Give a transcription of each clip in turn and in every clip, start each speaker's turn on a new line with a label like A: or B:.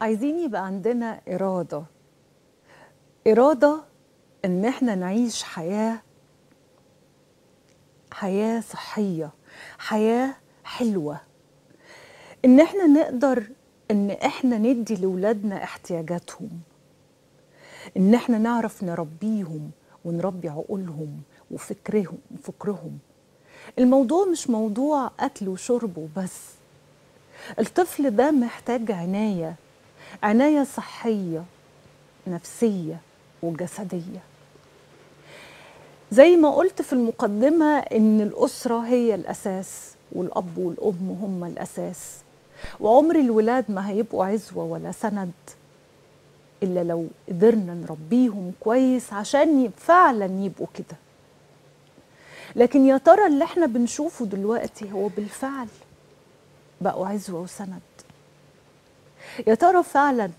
A: عايزين يبقى عندنا إرادة. إرادة إن إحنا نعيش حياة حياة صحية حياة حلوة. إن إحنا نقدر إن إحنا ندي لولادنا احتياجاتهم. إن إحنا نعرف نربيهم ونربي عقولهم وفكرهم وفكرهم الموضوع مش موضوع أكل وشرب وبس. الطفل ده محتاج عناية. عناية صحية نفسية وجسدية. زي ما قلت في المقدمة إن الأسرة هي الأساس والأب والأم هم الأساس. وعمر الولاد ما هيبقوا عزوة ولا سند إلا لو قدرنا نربيهم كويس عشان فعلا يبقوا كده. لكن يا ترى اللي إحنا بنشوفه دلوقتي هو بالفعل بقوا عزوة وسند؟ يا ترى فعلا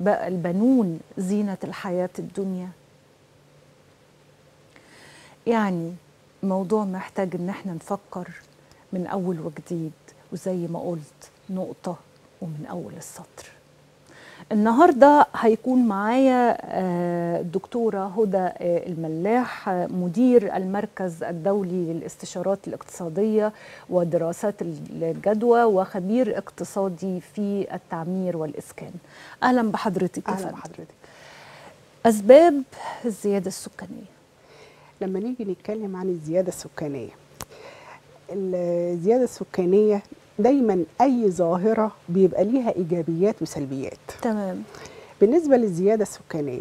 A: بقى البنون زينة الحياة الدنيا؟ يعني موضوع محتاج إن إحنا نفكر من أول وجديد وزي ما قلت نقطة ومن أول السطر. النهارده هيكون معايا آه، الدكتوره هدى آه، الملاح آه، مدير المركز الدولي للاستشارات الاقتصادية ودراسات الجدوى وخبير اقتصادي في التعمير والإسكان. أهلا بحضرتك أهلا.
B: بحضرتك
A: أسباب الزيادة السكانية.
B: لما نيجي نتكلم عن الزيادة السكانية الزيادة السكانية دايما أي ظاهرة بيبقى ليها إيجابيات وسلبيات.
A: تمام.
B: بالنسبة للزيادة السكانية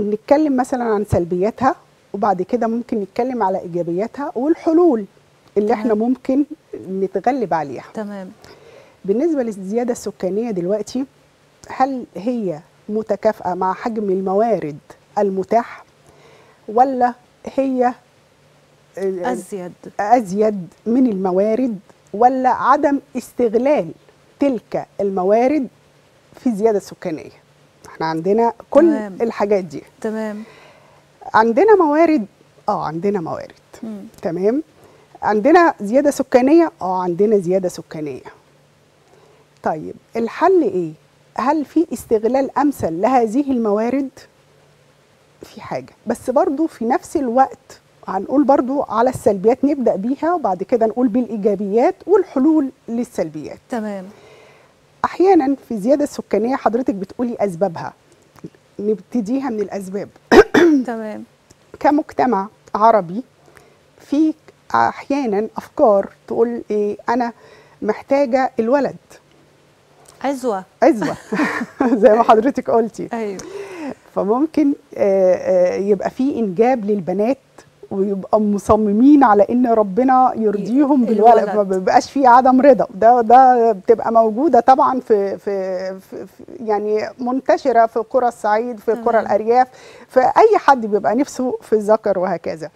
B: نتكلم مثلا عن سلبياتها وبعد كده ممكن نتكلم على إيجابياتها والحلول اللي إحنا
A: تمام.
B: ممكن نتغلب عليها.
A: تمام.
B: بالنسبة للزيادة السكانية دلوقتي هل هي متكافئة مع حجم الموارد المتاح ولا هي
A: أزيد؟
B: أزيد من الموارد؟ ولا عدم استغلال تلك الموارد في الزياده السكانيه إحنا عندنا كل
A: تمام.
B: الحاجات دي.
A: تمام.
B: عندنا موارد؟ آه عندنا موارد.
A: مم.
B: تمام. عندنا زيادة سكانية؟ آه عندنا زيادة سكانية. طيب الحل إيه؟ هل في استغلال أمثل لهذه الموارد؟ في حاجة. بس برضو في نفس الوقت هنقول برضو على السلبيات نبدأ بيها وبعد كده نقول بالإيجابيات والحلول للسلبيات.
A: تمام.
B: أحيانا في الزيادة السكانية حضرتك بتقولي أسبابها. نبتديها من الأسباب.
A: تمام.
B: كمجتمع عربي في أحيانا أفكار تقول إيه أنا محتاجة الولد.
A: عزوة.
B: عزوة. زي ما حضرتك قلتي.
A: أيوه.
B: فممكن آه، آه، يبقى في إنجاب للبنات ويبقى مصممين على إن ربنا يرضيهم بالولد
A: الولد.
B: ما بيبقاش في عدم رضا ده ده بتبقى موجودة طبعا في في, في, في يعني منتشرة في قرى الصعيد في قرى. الأرياف فاي حد بيبقى نفسه في الذكر وهكذا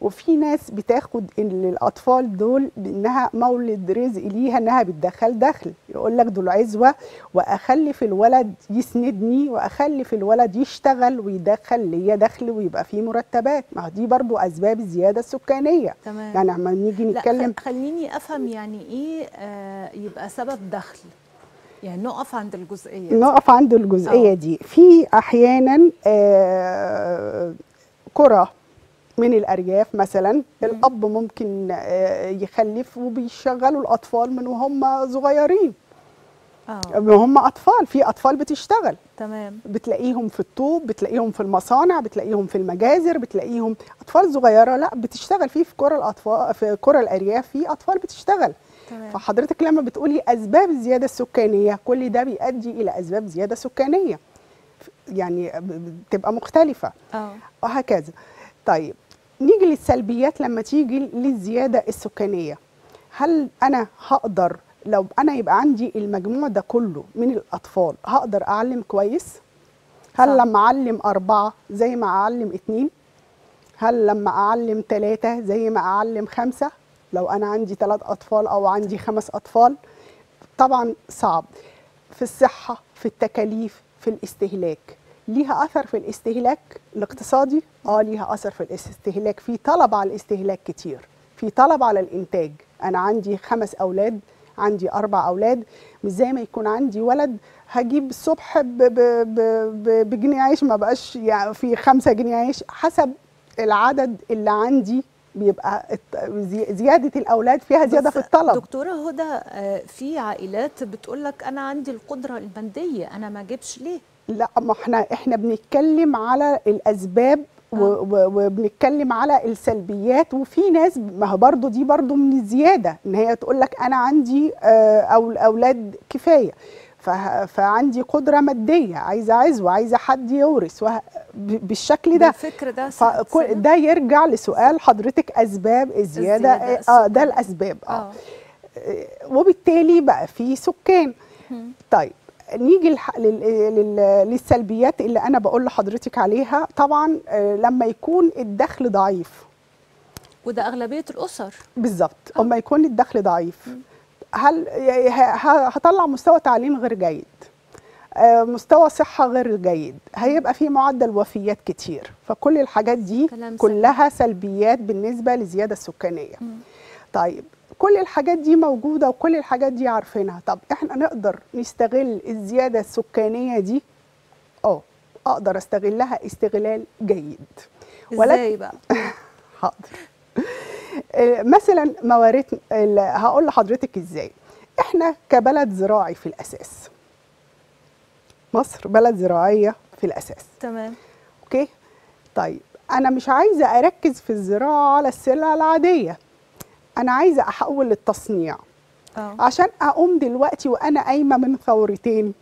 B: وفي ناس بتاخد ال- الأطفال دول بإنها مولد رزق ليها إنها بتدخل دخل. يقول لك دول عزوة واخلف الولد يسندني واخلف الولد يشتغل ويدخل ليا دخل ويبقى فيه مرتبات. ما دي برضو أسباب الزياده السكانيه
A: تمام.
B: يعني لما نيجي نتكلم
A: خليني أفهم يعني إيه آه يبقى سبب دخل. يعني نقف عند الجزئية دي.
B: نقف عند الجزئية
A: آه.
B: دي. في أحيانا آه، قرى من الأرياف مثلا الأب ممكن آه، يخلف وبيشغلوا الأطفال من وهم صغيرين.
A: آه.
B: من هم أطفال في أطفال بتشتغل.
A: تمام.
B: بتلاقيهم في الطوب بتلاقيهم في المصانع بتلاقيهم في المجازر بتلاقيهم أطفال صغيرة لا بتشتغل. في في قرى الأطفال في قرى الأرياف في أطفال بتشتغل.
A: تمام.
B: فحضرتك لما بتقولي أسباب الزياده السكانية كل ده بيؤدي إلى أسباب زيادة سكانية. يعني بتبقى مختلفة.
A: آه.
B: وهكذا. طيب نيجي للسلبيات لما تيجي للزيادة السكانية. هل أنا هقدر لو أنا يبقى عندي المجموع ده كله من الأطفال هقدر أعلم كويس؟ هل
A: صح.
B: لما أعلم أربعة زي ما أعلم اتنين؟ هل لما أعلم ثلاثة زي ما أعلم خمسة؟ لو أنا عندي ثلاث أطفال أو عندي خمس أطفال طبعا صعب. في الصحة في التكاليف في الاستهلاك. ليها أثر في الاستهلاك الاقتصادي؟ آه ليها أثر في الاستهلاك. في طلب على الاستهلاك كتير. في طلب على الإنتاج. أنا عندي خمس أولاد عندي أربع أولاد. مش زي ما يكون عندي ولد هجيب الصبح بجنيه عيش ما بقاش يعني في خمسة جنيه عيش. حسب العدد اللي عندي بيبقى زيادة الأولاد فيها
A: زيادة
B: في الطلب.
A: دكتورة هدى آه، في عائلات بتقول لك أنا عندي القدرة الماديه أنا ما اجيبش ليه؟
B: لا ما إحنا إحنا بنتكلم على الأسباب
A: آه.
B: وبنتكلم على السلبيات وفي ناس ما هو برضو دي برضو من الزيادة إن هي تقول لك أنا عندي آه، أو أولاد كفاية فعندي قدرة مادية عايزة عزوه عايزة حد يورث بالشكل ده
A: بالفكر ده
B: فكل؟ ده يرجع لسؤال حضرتك أسباب الزيادة
A: الزيادة
B: آه ده. الأسباب آه
A: آه
B: وبالتالي بقى في سكان. طيب نيجي للسلبيات اللي أنا بقول لحضرتك عليها طبعا آه، لما يكون الدخل ضعيف.
A: وده أغلبية الأسر.
B: بالظبط.
A: آه.
B: أما يكون الدخل ضعيف هل هطلع مستوى تعليم غير جيد. آه، مستوى صحة غير جيد. هيبقى في معدل وفيات كتير. فكل الحاجات دي. كلها سلبيات بالنسبة للزيادة السكانية. طيب كل الحاجات دي موجودة وكل الحاجات دي عارفينها. طب إحنا نقدر نستغل الزيادة السكانية دي؟ آه أقدر أستغلها استغلال جيد.
A: إزاي بقى؟
B: حاضر. مثلا موارد هقول لحضرتك إزاي. إحنا كبلد زراعي في الأساس. مصر بلد زراعية في الأساس.
A: تمام.
B: أوكي؟ طيب أنا مش عايزة أركز في الزراعة على السلع العادية. أنا عايزة أحول للتصنيع
A: آه.
B: عشان أقوم دلوقتي وأنا قايمة من ثورتين.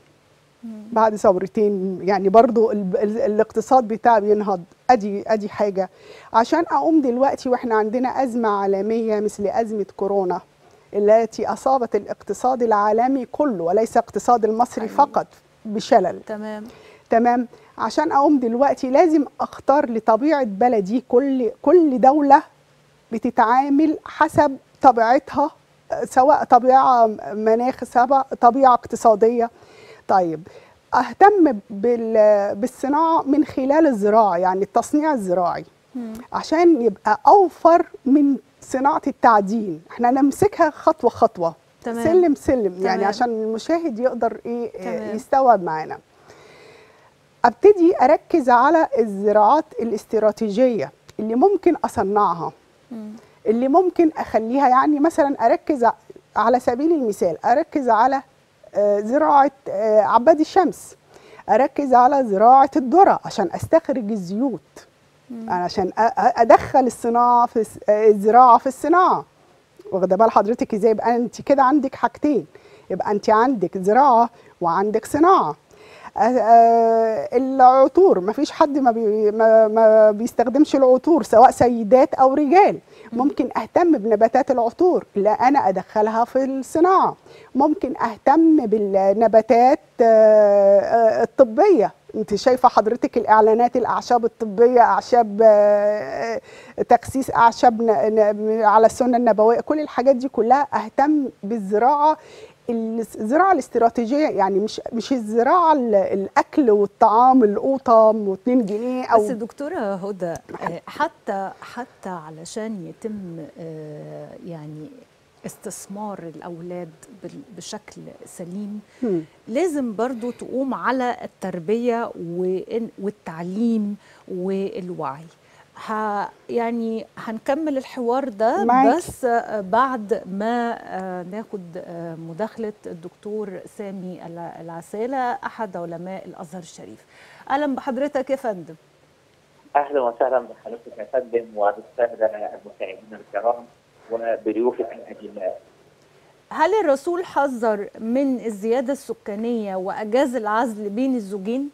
B: بعد ثورتين يعني برضو ال- ال- الاقتصاد بتاعي بينهض. أدي أدي حاجة. عشان أقوم دلوقتي وإحنا عندنا أزمة عالمية مثل أزمة كورونا التي أصابت الاقتصاد العالمي كله وليس اقتصاد المصري
A: حقيقي.
B: فقط بشلل.
A: تمام.
B: تمام؟ عشان أقوم دلوقتي لازم أختار لطبيعة بلدي كل كل دولة بتتعامل حسب طبيعتها سواء طبيعة مناخ سواء طبيعة اقتصادية طيب أهتم بال- بالصناعة من خلال الزراعة يعني التصنيع الزراعي
A: مم.
B: عشان يبقى أوفر من صناعة التعدين إحنا نمسكها خطوة خطوة
A: تمام.
B: سلم سلم يعني
A: تمام.
B: عشان المشاهد يقدر إيه
A: تمام.
B: يستوعب معانا أبتدي أركز على الزراعات الاستراتيجية اللي ممكن
A: أصنعها.
B: اللي ممكن أخليها يعني مثلا أركز على سبيل المثال أركز على آه، زراعة آه، عباد الشمس. أركز على زراعة الذرة عشان أستخرج الزيوت. عشان أدخل الصناعة في آه، الزراعة في الصناعة. واخدة بال حضرتك إزاي؟ يبقى أنت كده عندك حاجتين. يبقى أنت عندك زراعة وعندك صناعة. العطور. ما فيش حد ما, بي ما, ما بيستخدمش العطور سواء سيدات أو رجال. ممكن أهتم بنباتات العطور لا أنا أدخلها في الصناعة. ممكن أهتم بالنباتات آه، آه، الطبية. أنت شايفة حضرتك الإعلانات الأعشاب الطبية أعشاب آه، آه، تخسيس أعشاب على السنة النبوية كل الحاجات دي كلها أهتم بالزراعة الزراعة الاستراتيجية يعني مش مش الزراعة ال- الأكل والطعام القوطة و2 جنيه أو
A: بس دكتورة هدى حتى حتى علشان يتم آه، يعني استثمار الأولاد بشكل سليم. لازم برضو تقوم على التربية والتعليم والوعي ه يعني هنكمل الحوار ده
B: معاكي.
A: بس آه، بعد ما آه، ناخد آه، مداخلة الدكتور سامي الع- العسالة أحد علماء الأزهر الشريف أهلا بحضرتك يا فندم
C: أهلا وسهلا بحضرتك يا فندم وبالسادة المشاهدين الكرام وبضيوفك الاجلاء.
A: هل الرسول حذر من الزيادة السكانية وأجاز العزل بين الزوجين؟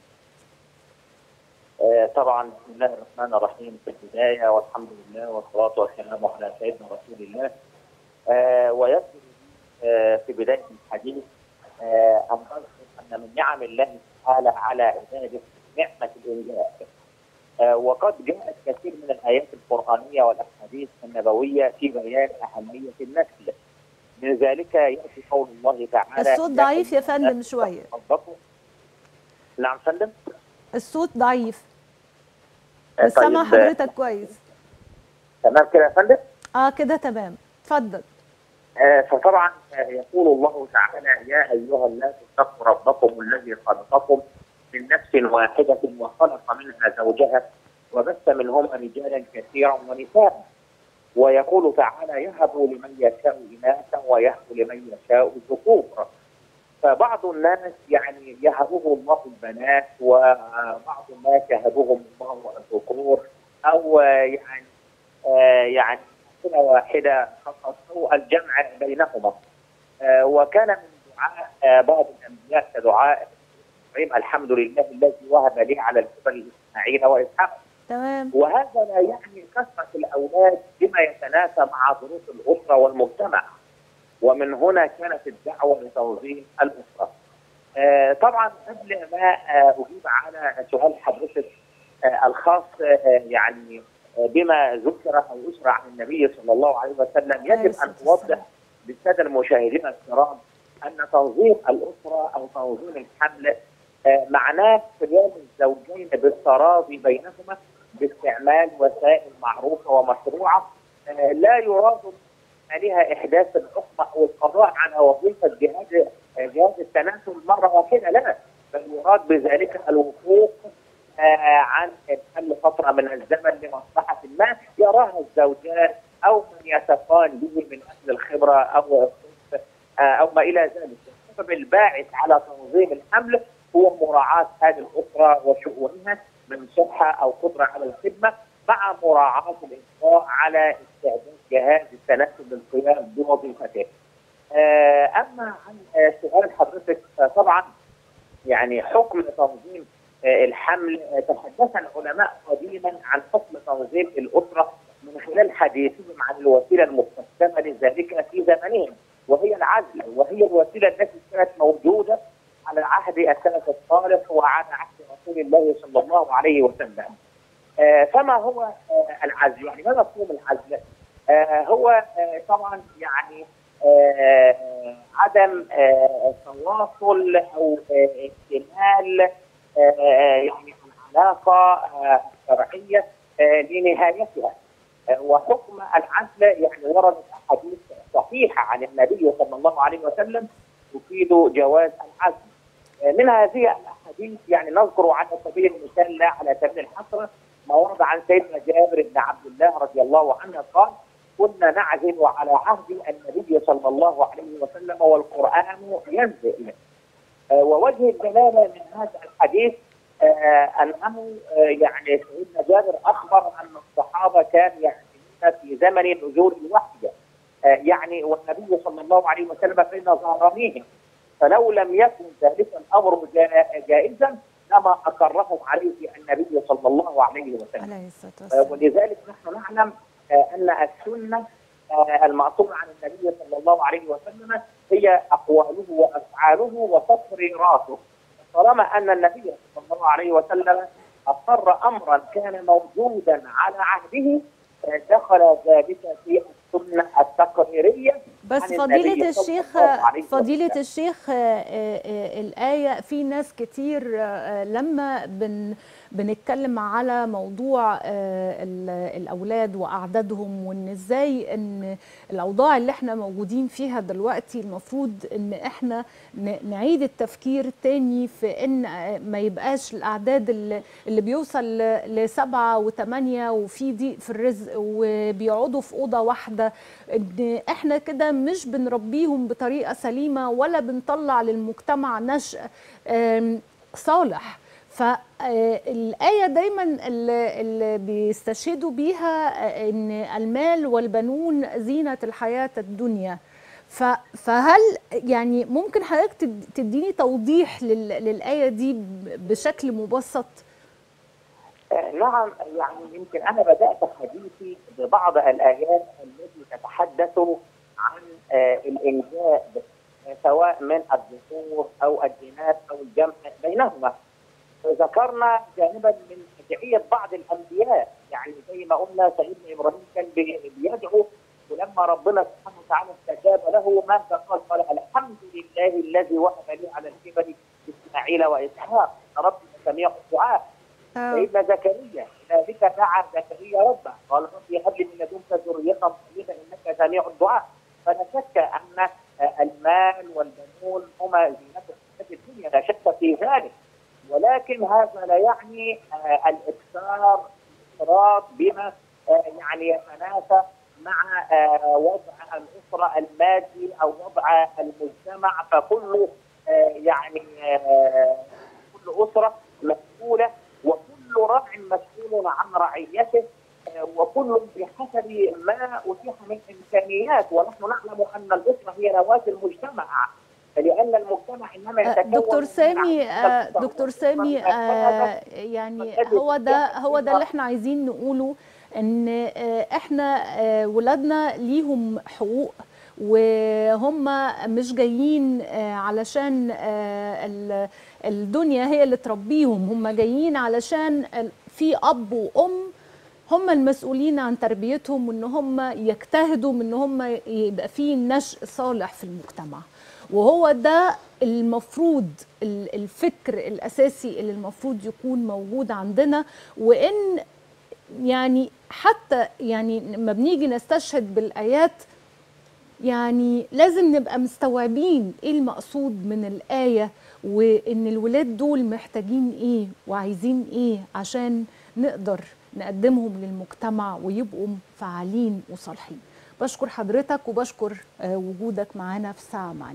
C: آه، طبعا بسم الله الرحمن الرحيم في البداية والحمد لله والصلاة والسلام على سيدنا رسول الله. آه، ويذكر آه، في بداية الحديث أن أن من نعم الله تعالى على عباده نعمة الانجاب. آه، وقد جاءت كثير من الآيات القرآنية والأحاديث النبوية في بيان أهمية النسل. من ذلك يأتي قول الله تعالى
A: الصوت ضعيف يا فندم
C: ربكم نعم فندم
A: الصوت ضعيف سامع
C: طيب،
A: حضرتك كويس.
C: تمام كده يا فندم؟
A: آه كده تمام. اتفضل.
C: آه، فطبعا آه، يقول الله تعالى يا أيها الناس اتقوا ربكم الذي خلقكم من نفس واحدة وخلق منها زوجها وبث منهما رجالا كثيرا ونساء. ويقول تعالى يهب لمن يشاء اناثا ويهب لمن يشاء الذكور فبعض الناس يعني يهبه الله البنات وبعض الناس يهبهم الله الذكور أو يعني آه، يعني سنة واحدة فقط أو الجمع بينهما. آه، وكان من دعاء آه، بعض الأنبياء كدعاء. إبراهيم الحمد لله الذي وهب لي على الكبر إسماعيل وإسحاق.
A: تمام.
C: وهذا لا يعني كثرة الأولاد بما يتناسى مع ظروف الأسرة والمجتمع. ومن هنا كانت الدعوة لتنظيم الأسرة آه، طبعا قبل ما آه، أجيب على سؤال حضرتك آه، الخاص آه، يعني آه، بما ذكر أو يسرى عن النبي صلى الله عليه وسلم يجب توضح
A: والسلام.
C: للسادة المشاهدين الكرام أن تنظيم الأسرة أو تنظيم الحمل آه، معناه قيام الزوجين بالتراضي بينهما باستعمال وسائل معروفة ومشروعة آه، لا يراد عليها إحداث الحكم أو القضاء على وظيفة جهاز جهاز التناسل مرة واحدة. لا بل يراد بذلك الوقوف آه، عن الحل فترة من الزمن لمصلحة ما يراها الزوجان أو من يتقان به من أهل الخبرة أو آه، أو ما إلى ذلك. السبب الباعث على تنظيم الحمل هو مراعاة هذه الأسرة وشؤونها من صحة أو قدرة على الخدمة. مع مراعاة الإنفاق على استعداد جهاز التناسل للقيام بوظيفته. آه، أما عن آه، سؤال حضرتك فطبعا يعني حكم تنظيم آه، الحمل تحدث العلماء قديما عن حكم تنظيم الأسرة من خلال حديثهم عن الوسيلة المستخدمة لذلك في زمنهم وهي العزل وهي الوسيلة التي كانت موجودة على عهد السلف الصالح وعلى عهد رسول الله صلى الله عليه وسلم. آه، فما هو آه، العزل؟ يعني ما مفهوم العزل؟ آه، هو طبعا يعني عدم تواصل أو اكتمال يعني العلاقه الشرعيه لنهايتها وحكم العزل يعني وردت احاديث صحيحه عن النبي صلى الله عليه وسلم تفيد جواز العزل من هذه الأحاديث يعني نذكر على سبيل المثال على سبيل الحصر ورد عن سيدنا جابر بن عبد الله رضي الله عنه قال كنا نعزل على عهد النبي صلى الله عليه وسلم والقرآن ينزل آه، ووجه الدلاله من هذا الحديث انه آه، يعني سيدنا جابر أخبر أن الصحابة كانوا يعزلون في زمن نزول الوحي. آه، يعني والنبي صلى الله عليه وسلم بين ظهرانيهم فلو لم يكن ذلك الأمر جا- جائزا لما اقرهم عليه النبي صلى الله عليه وسلم.
A: عليه الصلاة
C: آه،
A: والسلام.
C: ولذلك نحن نعلم آه، أن السنة آه، المعصومه عن النبي صلى الله عليه وسلم هي أقواله وأفعاله وتقريراته. طالما أن النبي صلى الله عليه وسلم اقر أمرا كان موجودا على عهده دخل ذلك في السنة التقريرية
A: بس فضيلة الشيخ فضيلة. الشيخ آه، آه، الآية في ناس كتير آه، لما بن بنتكلم على موضوع ال- الأولاد وأعدادهم وإن إزاي إن الأوضاع اللي إحنا موجودين فيها دلوقتي المفروض إن إحنا نعيد التفكير تاني في إن ما يبقاش الأعداد اللي بيوصل لسبعة وثمانية وفي ضيق في الرزق وبيقعدوا في أوضة واحدة إن إحنا كده مش بنربيهم بطريقة سليمة ولا بنطلع للمجتمع آم، صالح فالآية دايما اللي بيستشهدوا بيها آه، إن المال والبنون زينة الحياة الدنيا فهل يعني ممكن حضرتك تد- تديني توضيح لل- للآية دي بشكل مبسط؟
C: آه، نعم يعني يمكن أنا بدأت حديثي ببعض الآيات التي تتحدث عن آه، الانجاب آه، سواء من الذكور أو الاناث أو الجمع بينهما. ذكرنا جانبا من ادعيه بعض الأنبياء يعني زي ما قلنا سيدنا إبراهيم كان بي- بيدعو ولما ربنا سبحانه وتعالى استجاب له ماذا قال؟ قال الحمد لله الذي وهب لي على الكبر إسماعيل وإسحاق. ربي سميع الدعاء. سيدنا زكريا ذلك دعا زكريا ربه. قال ربي هب لي من لدنك ذرية طيبة إنك سميع الدعاء. فلا شك أن آه، المال والبنون هما زينة الدنيا لا شك في ذلك. ولكن هذا لا يعني آه، الإكثار الافراط بما آه، يعني يتناسى مع وضع الأسرة المادي أو وضع المجتمع فكل يعني كل أسرة مسؤولة وكل راع مسؤول عن رعيته وكل بحسب ما أتيح من إمكانيات ونحن نعلم أن الأسرة هي نواه المجتمع لأن المجتمع إنما
A: آه،
C: يتكون
A: دكتور سامي
C: أسر.
A: دكتور سامي آه، يعني هو ده هو ده اللي إحنا عايزين نقوله إن إحنا ولادنا ليهم حقوق وهم مش جايين علشان ال- الدنيا هي اللي تربيهم هم جايين علشان في أب وأم هم المسؤولين عن تربيتهم وإن هم يجتهدوا من ان هم يبقى في نشء صالح في المجتمع. وهو ده المفروض ال- الفكر الأساسي اللي المفروض يكون موجود عندنا. وإن يعني حتى يعني لما بنيجي نستشهد بالآيات يعني لازم نبقى مستوعبين إيه المقصود من الآية وإن الولاد دول محتاجين إيه وعايزين إيه عشان نقدر نقدمهم للمجتمع ويبقوا فعالين وصالحين بشكر حضرتك وبشكر آه، وجودك معانا في ساعة مع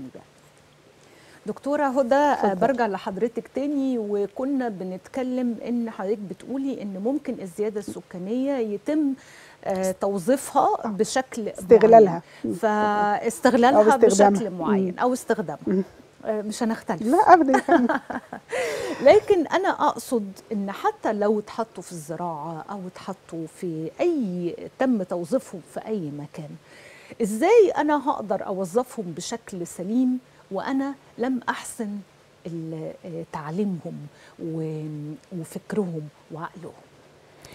A: دكتورة هدى آه،. برجع لحضرتك تاني وكنا بنتكلم إن حضرتك بتقولي إن ممكن الزيادة السكانية يتم آه، توظيفها بشكل
B: استغلالها.
A: معين. فاستغلالها. بشكل معين أو استخدامها مش هنختلف.
B: لا ابدا.
A: لكن أنا أقصد إن حتى لو اتحطوا في الزراعة أو اتحطوا في أي تم توظيفهم في أي مكان إزاي أنا هقدر أوظفهم بشكل سليم وأنا لم أحسن آه، تعليمهم وفكرهم وعقلهم؟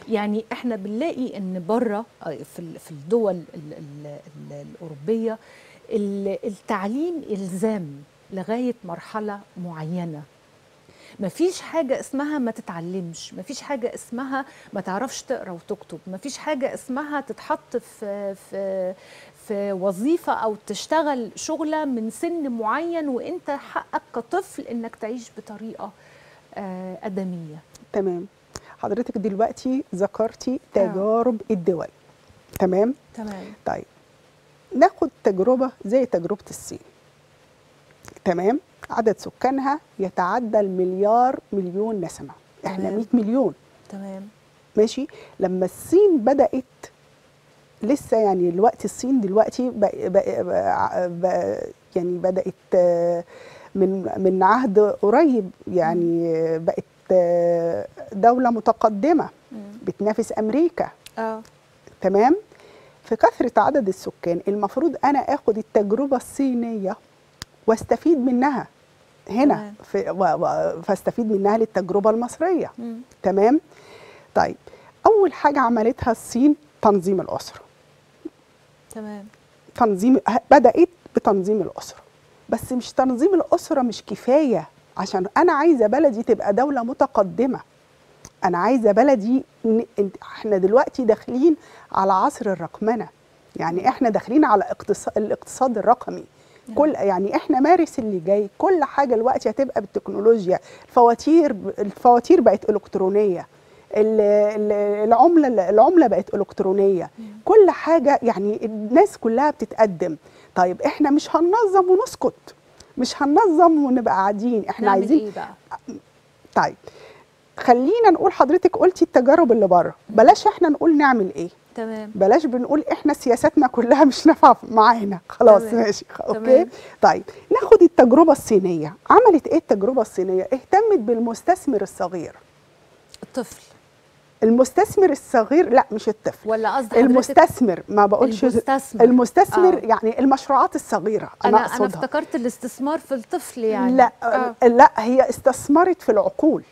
A: يعني إحنا بنلاقي إن بره آه، في ال- في الدول ال- ال- ال- الأوروبية ال- التعليم إلزام. لغاية مرحلة معينة. مفيش حاجة اسمها ما تتعلمش مفيش حاجة اسمها ما تعرفش تقرأ وتكتب مفيش حاجة اسمها تتحط في في في وظيفة أو تشتغل شغلة من سن معين وأنت حقك كطفل إنك تعيش بطريقة آه، آدمية.
B: تمام. حضرتك دلوقتي ذكرتي تجارب الدول. تمام؟
A: تمام.
B: طيب. ناخد تجربة زي تجربة الصين. تمام؟ عدد سكانها يتعدى المليار مليون نسمة. إحنا
A: تمام.
B: 100 مليون.
A: تمام.
B: ماشي؟ لما الصين بدأت لسه يعني الوقت الصين دلوقتي بق بق بق يعني بدأت آه، من من عهد قريب يعني بقت دولة متقدمة
A: مم.
B: بتنافس أمريكا.
A: آه.
B: تمام؟ في كثرة عدد السكان المفروض أنا آخد التجربة الصينية. واستفيد منها هنا. في و و فاستفيد منها للتجربة المصرية.
A: مم.
B: تمام؟ طيب أول حاجة عملتها الصين تنظيم الأسرة.
A: تمام.
B: تنظيم بدأت بتنظيم الأسرة. بس مش تنظيم الأسرة مش كفاية عشان أنا عايزة بلدي تبقى دولة متقدمة. أنا عايزة بلدي إحنا دلوقتي داخلين على عصر الرقمنة. يعني إحنا داخلين على اقتصاد الاقتصاد الرقمي. كل يعني إحنا مارس اللي جاي كل حاجة دلوقتي هتبقى بالتكنولوجيا. الفواتير الفواتير بقت إلكترونية. ال- ال- العملة العملة بقت إلكترونية. كل حاجة يعني الناس كلها بتتقدم. طيب إحنا مش هننظم ونسكت. مش هننظم ونبقى قاعدين.
A: إحنا
B: عايزين
A: إيه بقى؟
B: طيب خلينا نقول حضرتك قلتي التجارب اللي بره. بلاش إحنا نقول نعمل إيه.
A: تمام.
B: بلاش بنقول إحنا سياساتنا كلها مش نافعة معانا. خلاص
A: تمام.
B: ماشي. أوكي؟
A: تمام.
B: طيب ناخد التجربة الصينية. عملت إيه التجربة الصينية؟ اهتمت بالمستثمر الصغير.
A: الطفل.
B: المستثمر الصغير لا مش الطفل.
A: ولا قصدي
B: المستثمر ما بقولش
A: المستثمر.
B: المستثمر
A: آه.
B: يعني المشروعات الصغيرة
A: أنا, أنا
B: أقصدها.
A: افتكرت الاستثمار في الطفل يعني.
B: لا
A: آه.
B: لا هي استثمرت في العقول.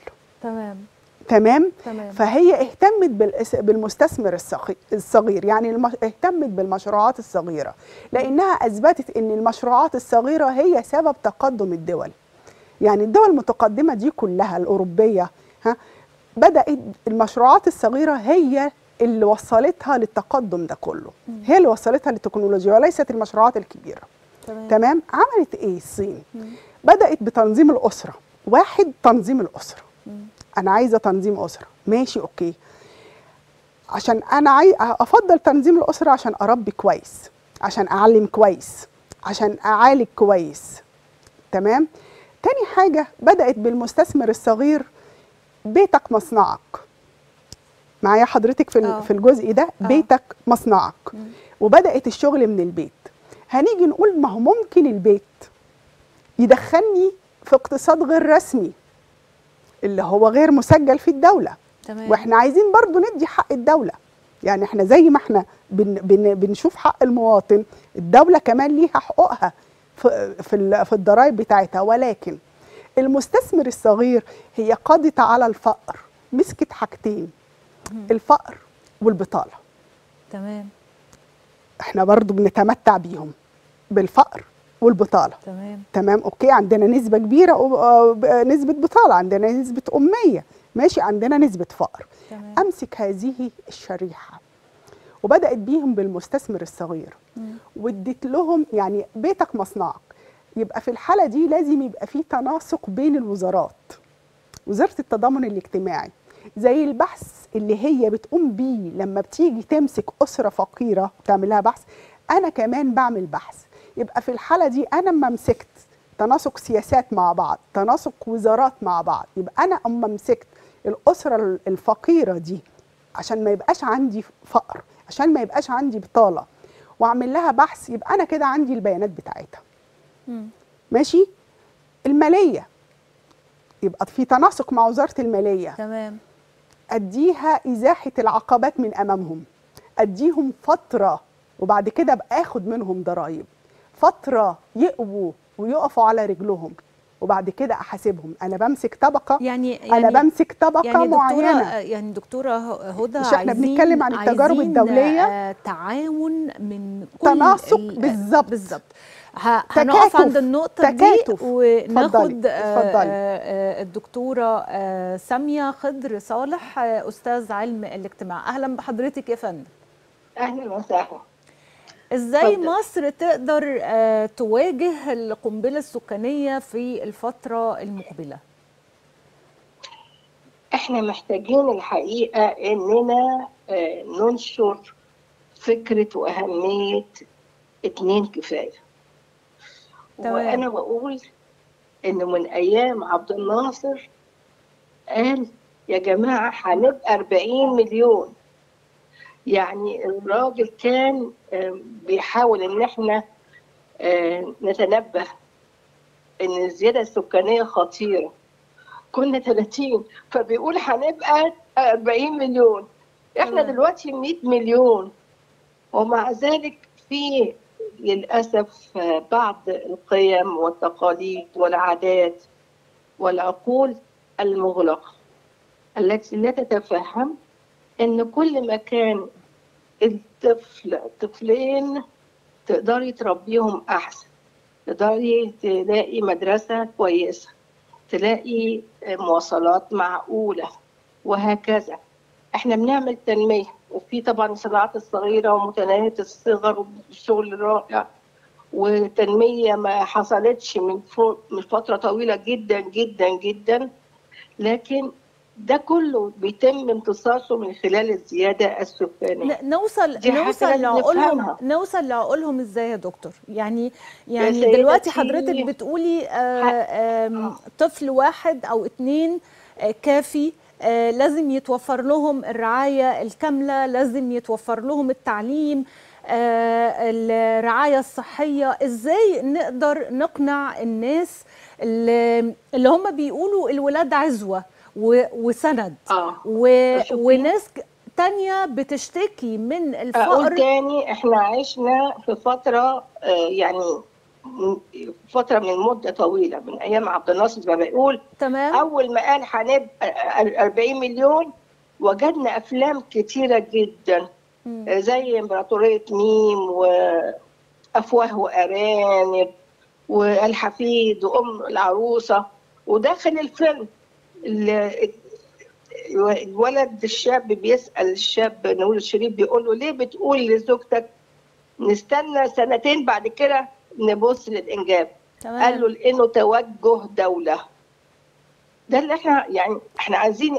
A: تمام.
B: تمام؟
A: تمام.
B: فهي اهتمت بالإس- بالمستثمر الصغي- الصغير يعني المش... اهتمت بالمشروعات الصغيرة لأنها أثبتت أن المشروعات الصغيرة هي سبب تقدم الدول. يعني الدول المتقدمة دي كلها الأوروبية ها بدأت المشروعات الصغيرة هي اللي وصلتها للتقدم ده كله. هي اللي وصلتها للتكنولوجيا وليست المشروعات الكبيرة.
A: تمام.
B: تمام؟ عملت إيه الصين؟
A: مم.
B: بدأت بتنظيم الأسرة واحد تنظيم الأسرة.
A: مم.
B: أنا عايزة تنظيم أسرة. ماشي أوكي. عشان أنا عاي... أفضل تنظيم الأسرة عشان أربي كويس عشان أعلم كويس عشان أعالج كويس. تمام؟ تاني حاجة بدأت بالمستثمر الصغير بيتك مصنعك. معايا حضرتك في ال-
A: آه.
B: في الجزء ده؟
A: آه.
B: بيتك مصنعك. وبدأت الشغل من البيت. هنيجي نقول ما هو ممكن البيت يدخلني في اقتصاد غير رسمي. اللي هو غير مسجل في الدولة.
A: تمام.
B: وإحنا عايزين برضو ندي حق الدولة. يعني إحنا زي ما إحنا بن بن بنشوف حق المواطن الدولة كمان ليها حقوقها في في الضرائب بتاعتها. ولكن المستثمر الصغير هي قضت على الفقر. مسكت حاجتين. الفقر والبطالة.
A: تمام.
B: إحنا برضو بنتمتع بيهم. بالفقر. والبطالة.
A: تمام.
B: تمام؟ أوكي عندنا نسبة كبيرة آه، آه، نسبة بطالة عندنا نسبة أمية. ماشي؟ عندنا نسبة فقر.
A: تمام.
B: أمسك هذه الشريحة. وبدأت بيهم بالمستثمر الصغير. واديت لهم يعني بيتك مصنعك. يبقى في الحالة دي لازم يبقى في تناسق بين الوزارات. وزارة التضامن الاجتماعي. زي البحث اللي هي بتقوم بيه لما بتيجي تمسك أسرة فقيرة تعمل لها بحث. أنا كمان بعمل بحث. يبقى في الحالة دي أنا أما مسكت تناسق سياسات مع بعض تناسق وزارات مع بعض يبقى أنا أما مسكت الأسرة الفقيرة دي عشان ما يبقاش عندي فقر عشان ما يبقاش عندي بطالة وأعمل لها بحث يبقى أنا كده عندي البيانات بتاعتها.
A: مم.
B: ماشي؟ المالية. يبقى في تناسق مع وزارة المالية.
A: تمام.
B: أديها إزاحة العقبات من أمامهم. أديهم فترة وبعد كده ابقى اخد منهم ضرائب. فترة يقووا ويقفوا على رجلهم وبعد كده أحاسبهم أنا بمسك طبقة
A: يعني يعني
B: أنا بمسك طبقة
A: يعني دكتورة
B: معينة
A: يعني دكتورة هدى
B: مش
A: عايزين-
B: بنتكلم عن التجارب
A: عايزين،
B: الدولية؟
A: آه، تعاون من كل
B: تناسق
A: ال-
B: بالظبط.
A: بالظبط هنقف. عند النقطة دي
B: تكاتف.
A: وناخد
B: اتفضلي،
A: آه،. آه، آه، الدكتورة آه، سامية خضر صالح آه، أستاذ علم الاجتماع أهلا بحضرتك يا فندم
D: أهلا وسهلا
A: إزاي
D: اتفضل.
A: مصر تقدر آه، تواجه القنبلة السكانية في الفترة المقبلة
D: إحنا محتاجين الحقيقة إننا آه، ننشر فكرة وأهمية اتنين كفاية
A: تمام.
D: وأنا بقول إن من أيام عبد الناصر قال يا جماعة هنبقى 40 مليون يعني الراجل كان بيحاول إن إحنا نتنبه إن الزيادة السكانية خطيرة. كنا 30 فبيقول هنبقى 40 مليون.
A: إحنا.
D: دلوقتي 100 مليون. ومع ذلك في للأسف بعض القيم والتقاليد والعادات والعقول المغلقة التي لا تتفهم إن كل ما كان الطفل طفلين تقدري تربيهم أحسن تقدري تلاقي مدرسة كويسة تلاقي مواصلات معقولة وهكذا. إحنا بنعمل تنمية وفي طبعا الصناعات الصغيرة ومتناهية الصغر والشغل الرائع وتنمية ما حصلتش من فوق من فترة طويلة جدا جدا جدا لكن ده كله بيتم امتصاصه من خلال الزيادة
A: السكانية. نوصل نوصل لعقولهم. نوصل لعقولهم إزاي يا دكتور؟ يعني يعني دلوقتي حضرتك بتقولي آه، آم، طفل واحد أو اتنين آه، كافي آه، لازم يتوفر لهم الرعاية الكاملة لازم يتوفر لهم التعليم آه، الرعاية الصحية. إزاي نقدر نقنع الناس اللي اللي هم بيقولوا الولاد عزوة؟ وسند.
D: آه.
A: و... وناس تانية بتشتكي من الفقر.
D: تاني إحنا عشنا في فترة آه، يعني فترة من مدة طويلة من أيام عبد الناصر زي ما بيقول.
A: تمام.
D: أول ما قال هنبقى 40 مليون وجدنا أفلام كتيرة جدا.
A: مم.
D: آه، زي إمبراطورية ميم وأفواه وأرانب والحفيد وأم العروسة وداخل الفيلم. ال- الولد الشاب بيسأل الشاب نور الشريف بيقول له ليه بتقول لزوجتك نستنى سنتين بعد كده نبص للإنجاب؟ قال له
A: تمام
D: لأنه توجه دولة. ده اللي إحنا يعني إحنا عايزين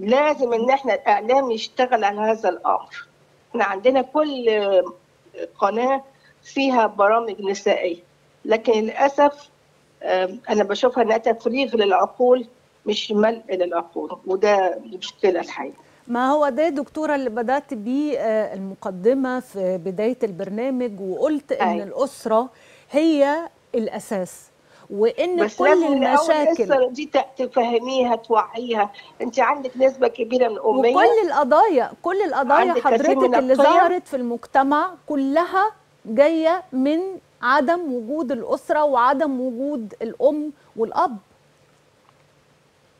D: لازم إن إحنا الإعلام يشتغل على هذا الأمر. إحنا عندنا كل قناة فيها برامج نسائية لكن للأسف أنا بشوفها إنها تفريغ للعقول مش ملء للعقول وده مشكلة الحقيقة
A: ما هو ده دكتورة اللي بدأت بيه آه، المقدمة في بداية البرنامج وقلت إن
D: أيوة.
A: الأسرة هي الأساس وإن
D: بس
A: كل المشاكل
D: دي تفهميها توعيها أنت عندك نسبة كبيرة من الاميه
A: وكل القضايا كل القضايا حضرتك اللي. ظهرت في المجتمع كلها جاية من عدم وجود الأسرة وعدم وجود الأم والأب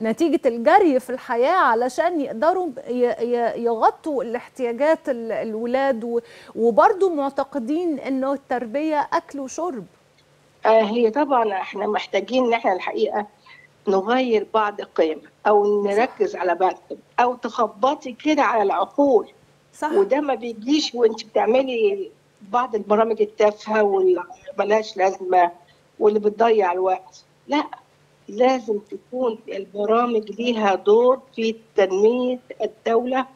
A: نتيجة الجري في الحياة علشان يقدروا يغطوا الاحتياجات ال- الولاد وبرضو معتقدين إنه التربية أكل وشرب.
D: آه هي طبعا إحنا محتاجين إن إحنا الحقيقة نغير بعض القيم أو نركز على بعض أو تخبطي كده على العقول.
A: صح.
D: وده ما بيجيش وأنت بتعملي بعض البرامج التافهة واللي ملهاش لازمة واللي بتضيع الوقت. لا لازم تكون البرامج ليها دور في تنمية الدولة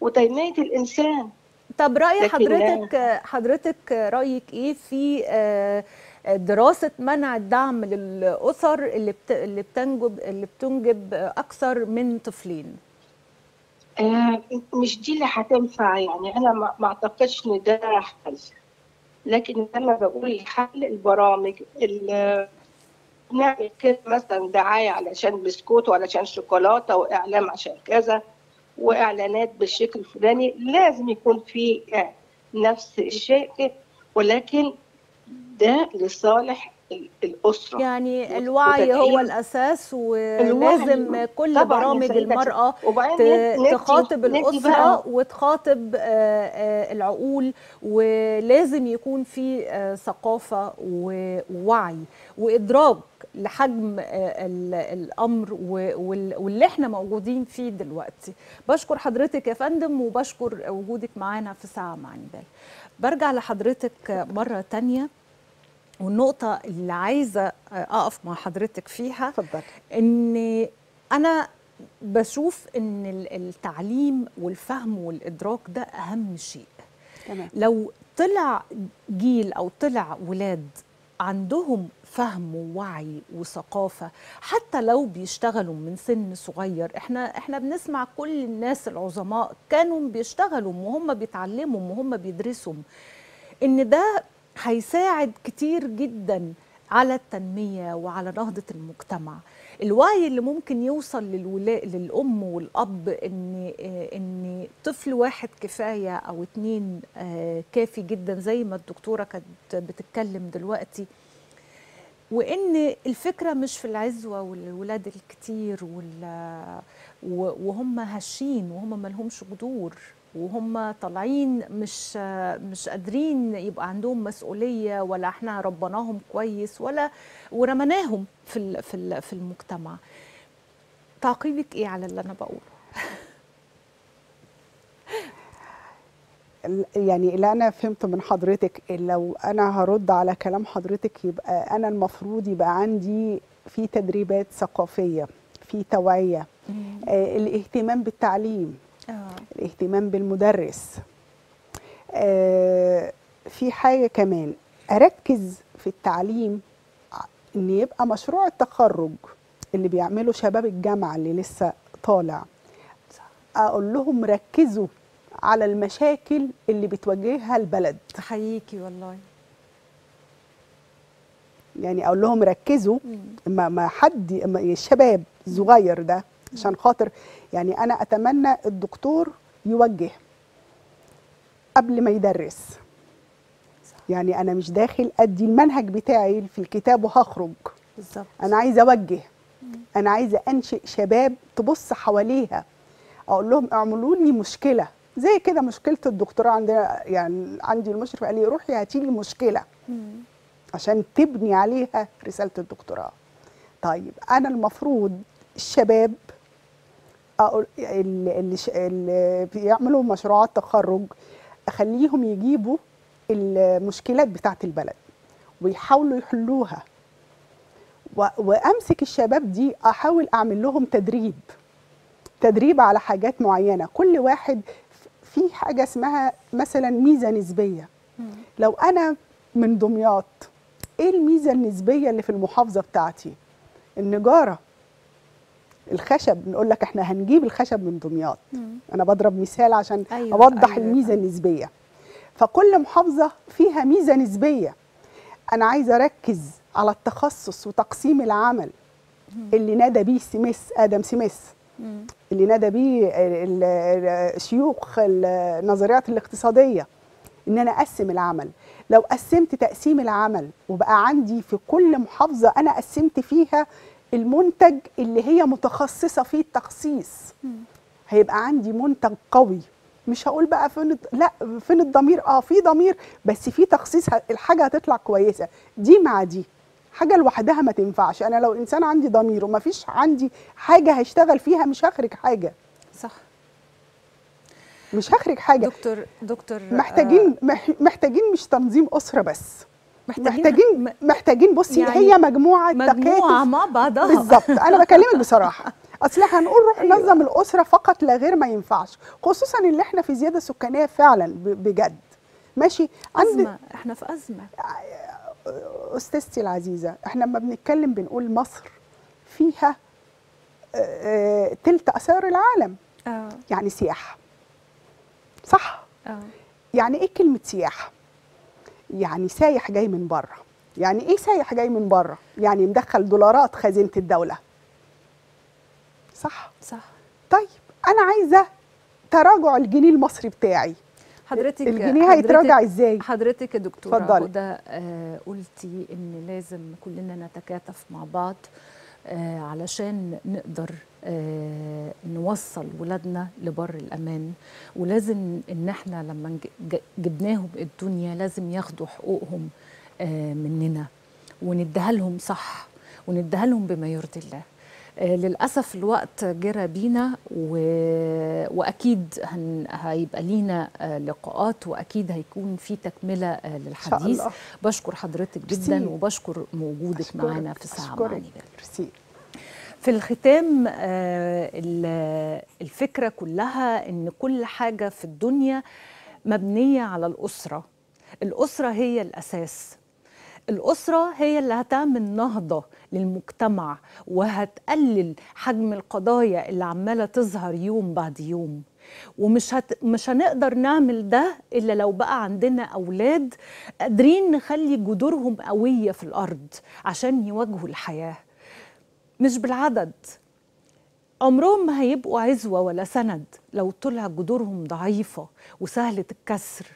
D: وتنمية الإنسان.
A: طب رأي حضرتك حضرتك رأيك إيه في آه، دراسة منع الدعم للأسر اللي اللي بتنجب اللي بتنجب أكثر من طفلين؟
D: آه، مش دي اللي هتنفع يعني. أنا ما أعتقدش إن ده حل لكن لما بقول الحل البرامج ال- نعمل كده مثلا دعاية علشان بسكوت وعلشان شوكولاتة واعلام عشان كذا وإعلانات بالشكل الفلاني. لازم يكون في نفس الشيء ولكن ده لصالح ال- الأسرة
A: يعني الوعي هو الأساس ولازم كل برامج
D: ندي-
A: تخاطب
D: بقى
A: وتخاطب آه، آه، العقول ولازم يكون في آه، ثقافة ووعي وإدراك لحجم ال- الأمر و- وال- واللي إحنا موجودين فيه دلوقتي. بشكر حضرتك يا فندم وبشكر وجودك معانا في ساعة مع نبال. برجع لحضرتك مرة تانية. والنقطة اللي عايزة أقف مع حضرتك فيها
B: اتفضل.
A: إن أنا بشوف ال- التعليم والفهم والإدراك ده أهم شيء.
B: تمام.
A: لو طلع جيل أو طلع ولاد عندهم فهم ووعي وثقافة حتى لو بيشتغلوا من سن صغير إحنا إحنا بنسمع كل الناس العظماء كانوا بيشتغلوا وهم بيتعلموا وهم بيدرسوا إن ده هيساعد كتير جدا على التنمية وعلى نهضة المجتمع. الوعي اللي ممكن يوصل للولا... للأم والأب إن إن طفل واحد كفاية أو اتنين آه، كافي جدا زي ما الدكتورة كانت بتتكلم دلوقتي. وإن الفكرة مش في العزوة والولاد الكتير وهم هشين وهم ملهمش جذور وهم طالعين مش مش قادرين يبقى عندهم مسؤولية ولا إحنا ربناهم كويس ولا ورمناهم في في في المجتمع. تعقيبك إيه على اللي أنا بقوله؟
B: يعني اللي أنا فهمته من حضرتك لو أنا هرد على كلام حضرتك يبقى أنا المفروض يبقى عندي في تدريبات ثقافية في توعية آه الاهتمام بالتعليم.
A: آه.
B: الاهتمام بالمدرس. آه في حاجة كمان أركز في التعليم إن يبقى مشروع التخرج اللي بيعمله شباب الجامعة اللي لسه طالع أقول لهم ركزوا على المشاكل اللي بتواجهها البلد.
A: تحييكي والله.
B: يعني أقول لهم ركزوا. ما حد الشباب الصغير ده عشان خاطر يعني أنا أتمنى الدكتور يوجه قبل ما يدرس. يعني أنا مش داخل أدي المنهج بتاعي في الكتاب وهخرج.
A: بالظبط.
B: أنا عايزة أوجه. أنا عايزة أنشئ شباب تبص حواليها. أقول لهم اعملوا لي مشكلة. زي كده مشكلة الدكتوراه عندنا يعني عندي المشرف قال لي روحي هاتي لي
A: مشكلة.
B: عشان تبني عليها رسالة الدكتوراه. طيب أنا المفروض الشباب اللي, اللي, بيعملوا مشروعات تخرج أخليهم يجيبوا المشكلات بتاعت البلد ويحاولوا يحلوها. وأمسك الشباب دي أحاول أعمل لهم تدريب تدريب على حاجات معينة. كل واحد في حاجة اسمها مثلا ميزة نسبية. لو أنا من دمياط إيه الميزة النسبية اللي في المحافظة بتاعتي؟ النجارة. الخشب نقول لك إحنا هنجيب الخشب من دمياط. أنا بضرب مثال عشان
A: أيوة،
B: أوضح
A: أيوة.
B: الميزة النسبية. فكل محافظة فيها ميزة نسبية. أنا عايزة أركز على التخصص وتقسيم العمل. اللي نادى بيه سميث آدم سميث. اللي نادى بيه شيوخ النظريات الاقتصادية. إن أنا أقسم العمل. لو قسمت تقسيم العمل وبقى عندي في كل محافظة أنا قسمت فيها المنتج اللي هي متخصصة فيه التخصيص. هيبقى عندي منتج قوي. مش هقول بقى فين لا فين الضمير؟ آه في ضمير بس في تخصيص الحاجة هتطلع كويسة. دي مع دي. حاجة لوحدها ما تنفعش. أنا لو إنسان عندي ضمير وما فيش عندي حاجة هشتغل فيها مش هخرج حاجة.
A: صح.
B: مش هخرج حاجة.
A: دكتور دكتور
B: محتاجين مح محتاجين مش تنظيم أسرة بس.
A: محتاجين
B: محتاجين محتاجين بصي
A: يعني
B: هي مجموعة
A: مجموعه مع بعضها
B: بالظبط. أنا بكلمك بصراحة. أصل هنقول روح نظم الأسرة فقط لا غير ما ينفعش. خصوصا إن إحنا في زيادة سكانية فعلا بجد. ماشي؟ عند
A: أزمة. إحنا في أزمة.
B: أستاذتي العزيزة إحنا لما بنتكلم بنقول مصر فيها آه، آه، تلت آثار العالم.
A: آه.
B: يعني سياحة. صح؟
A: آه.
B: يعني إيه كلمة سياحة؟ يعني سايح جاي من بره. يعني إيه سايح جاي من بره؟ يعني مدخل دولارات خزينة الدولة. صح؟
A: صح.
B: طيب أنا عايزة تراجع الجنيه المصري بتاعي.
A: حضرتك
B: الجنيه هيتراجع إزاي؟
A: حضرتك يا
B: دكتورة.
A: هدى آه قلتي إن لازم كلنا نتكاتف مع بعض آه علشان نقدر نوصل ولادنا لبر الأمان. ولازم إن إحنا لما جبناهم الدنيا لازم ياخدوا حقوقهم آه مننا. ونديها لهم صح ونديها لهم بما يرضي الله. آه، للأسف الوقت جرى بينا و... وأكيد هن... هيبقى لينا آه، لقاءات وأكيد هيكون في آه،
B: شاء
A: للحديث.
B: الله.
A: بشكر حضرتك. جدا وبشكر وجودك معانا في. معني
B: ميرسي
A: في الختام آه، ال- الفكرة كلها إن كل حاجة في الدنيا مبنية على الأسرة. الأسرة هي الأساس. الأسرة هي اللي هتعمل نهضة للمجتمع وهتقلل حجم القضايا اللي عمالة تظهر يوم بعد يوم. ومش هت... مش هنقدر نعمل ده إلا لو بقى عندنا أولاد قادرين نخلي جذورهم قوية في الأرض عشان يواجهوا الحياة. مش بالعدد. عمرهم ما هيبقوا عزوة ولا سند لو طلع جذورهم ضعيفة وسهلة الكسر.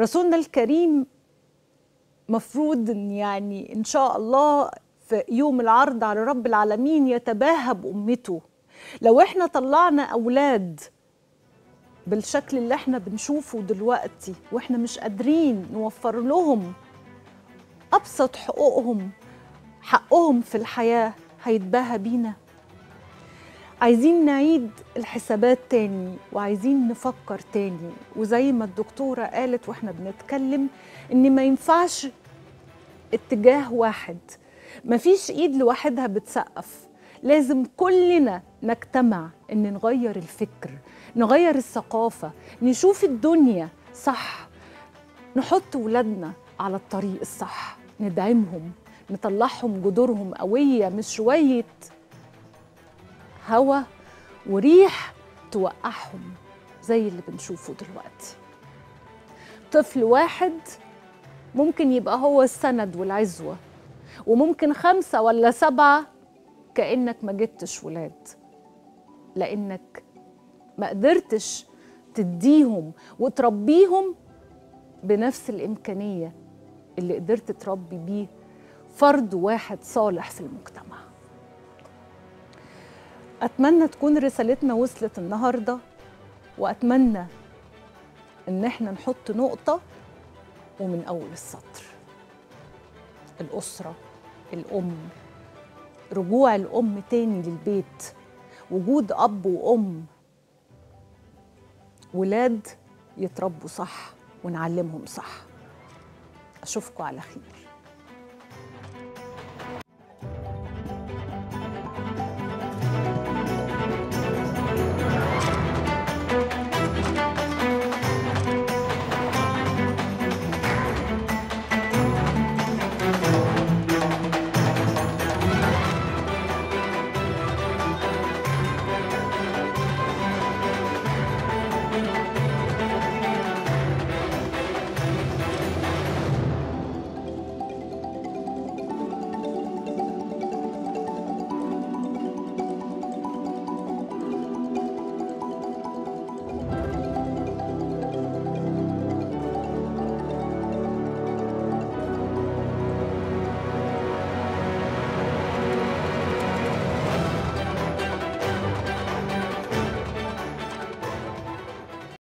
A: رسولنا الكريم مفروض إن يعني إن شاء الله في يوم العرض على رب العالمين يتباهى بأمته لو إحنا طلعنا أولاد بالشكل اللي إحنا بنشوفه دلوقتي وإحنا مش قادرين نوفر لهم أبسط حقوقهم حقهم في الحياة. هيتباهى بينا. عايزين نعيد الحسابات تاني وعايزين نفكر تاني. وزي ما الدكتورة قالت وإحنا بنتكلم إن ما ينفعش اتجاه واحد. مفيش إيد لوحدها بتسقف. لازم كلنا نجتمع إن نغير الفكر نغير الثقافة نشوف الدنيا صح نحط ولادنا على الطريق الصح ندعمهم. نطلعهم جذورهم قوية مش شوية. هوا وريح توقعهم زي اللي بنشوفه دلوقتي. طفل واحد ممكن يبقى هو السند والعزوة وممكن خمسة ولا سبعة كأنك ما جبتش ولاد لأنك ما قدرتش تديهم وتربيهم بنفس الإمكانية اللي قدرت تربي بيه فرد واحد صالح في المجتمع. أتمنى تكون رسالتنا وصلت النهاردة وأتمنى إن إحنا نحط نقطة ومن أول السطر. الأسرة الأم رجوع الأم تاني للبيت وجود أب وأم ولاد يتربوا صح ونعلمهم صح. أشوفكم على خير.